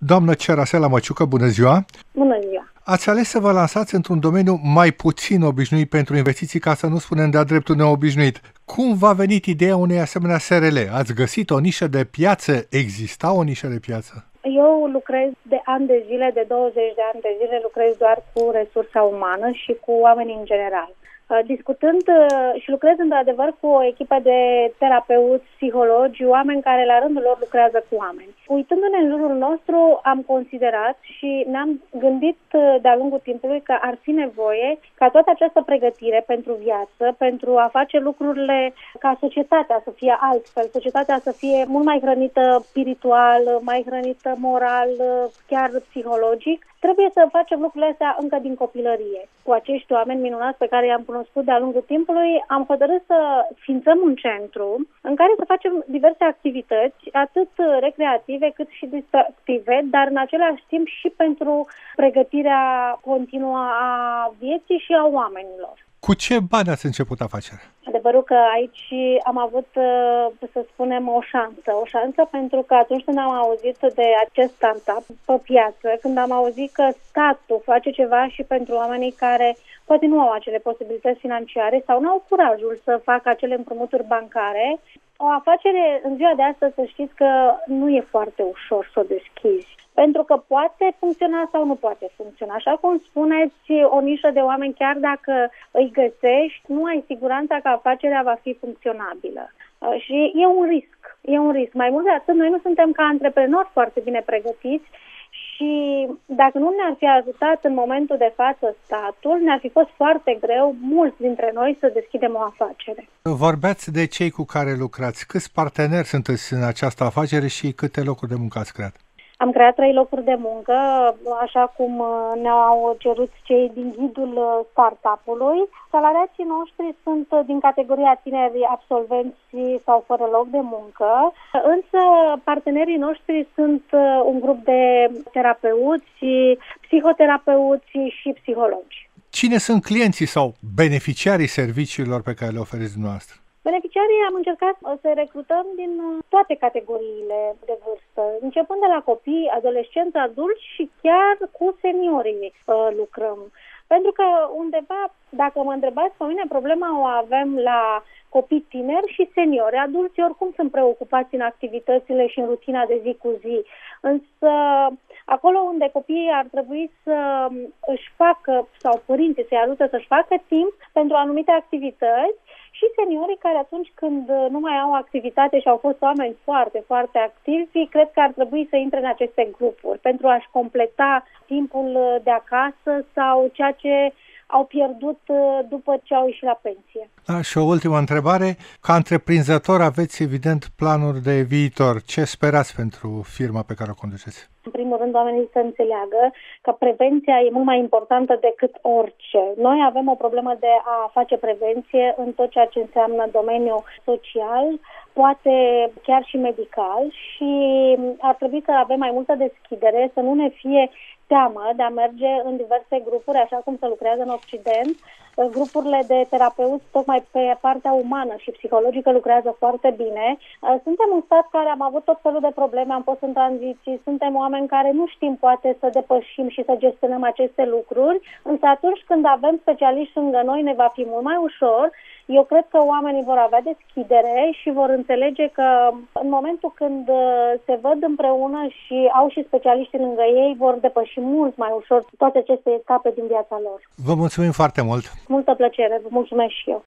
Doamnă Cerasela Măciucă, bună ziua! Bună ziua! Ați ales să vă lansați într-un domeniu mai puțin obișnuit pentru investiții, ca să nu spunem de-a dreptul neobișnuit. Cum v-a venit ideea unei asemenea SRL? Ați găsit o nișă de piață? Exista o nișă de piață? Eu lucrez de ani de zile, de 20 de ani de zile, lucrez doar cu resursa umană și cu oameni în general. Uh, discutând uh, și lucrez într-adevăr cu o echipă de terapeuți, psihologi, oameni care la rândul lor lucrează cu oameni. Uitându-ne în jurul nostru, am considerat și ne-am gândit uh, de-a lungul timpului că ar fi nevoie ca toată această pregătire pentru viață, pentru a face lucrurile ca societatea să fie altfel, societatea să fie mult mai hrănită spiritual, mai hrănită moral, chiar psihologic, trebuie să facem lucrurile astea încă din copilărie. Cu acești oameni minunați pe care i-am cunoscut de-a lungul timpului, am hotărât să ființăm un centru în care să facem diverse activități, atât recreative cât și distractive, dar în același timp și pentru pregătirea continuă a vieții și a oamenilor. Cu ce bani ați început afacerea? Adevărul că aici am avut, uh, să spunem, o șansă. O șansă pentru că atunci când am auzit de acest startup pe piață, când am auzit că statul face ceva și pentru oamenii care poate nu au acele posibilități financiare sau nu au curajul să facă acele împrumuturi bancare, o afacere în ziua de astăzi să știți că nu e foarte ușor să o deschizi. Pentru că poate funcționa sau nu poate funcționa. Așa cum spuneți, o nișă de oameni, chiar dacă îi găsești, nu ai siguranța că afacerea va fi funcționabilă. Uh, și e un risc. E un risc. Mai mult de atât, noi nu suntem ca antreprenori foarte bine pregătiți și dacă nu ne-ar fi ajutat în momentul de față statul, ne-ar fi fost foarte greu, mulți dintre noi, să deschidem o afacere. Vorbeați de cei cu care lucrați. Câți parteneri sunteți în această afacere și câte locuri de muncă ați creat? Am creat trei locuri de muncă, așa cum uh, ne-au cerut cei din ghidul uh, startup-ului. Salariații noștri sunt uh, din categoria tineri absolvenți sau fără loc de muncă, însă partenerii noștri sunt un grup de terapeuți, psihoterapeuți și psihologi. Cine sunt clienții sau beneficiarii serviciilor pe care le oferiți dumneavoastră? Beneficiarii am încercat să recrutăm din uh, toate categoriile de vârstă, începând de la copii, adolescenți, adulți și chiar cu seniorii uh, lucrăm. Pentru că undeva, dacă mă întrebați pe mine, problema o avem la copii tineri și seniori. Adulții oricum sunt preocupați în activitățile și în rutina de zi cu zi. Însă acolo unde copiii ar trebui să își facă, sau părinții să-i ajută să-și facă timp pentru anumite activități, și seniorii care atunci când uh, nu mai au activitate și au fost oameni foarte, foarte activi, cred că ar trebui să intre în aceste grupuri pentru a-și completa timpul uh, de acasă sau ceea ce au pierdut uh, după ce au ieșit la pensie. Da, și o ultimă întrebare. Ca întreprinzător aveți evident planuri de viitor. Ce sperați pentru firma pe care o conduceți? În primul rând, oamenii să înțeleagă că prevenția e mult mai importantă decât orice. Noi avem o problemă de a face prevenție în tot ceea ce înseamnă domeniul social, poate chiar și medical și ar trebui să avem mai multă deschidere, să nu ne fie teamă de a merge în diverse grupuri, așa cum se lucrează în Occident. Grupurile de terapeuți, tocmai pe partea umană și psihologică, lucrează foarte bine. Suntem un stat care am avut tot felul de probleme, am fost în tranziții, suntem oameni care nu știm poate să depășim și să gestionăm aceste lucruri, însă atunci când avem specialiști lângă noi ne va fi mult mai ușor eu cred că oamenii vor avea deschidere și vor înțelege că în momentul când uh, se văd împreună și au și specialiștii lângă ei, vor depăși mult mai ușor toate aceste etape din viața lor. Vă mulțumim foarte mult! Multă plăcere, vă mulțumesc și eu!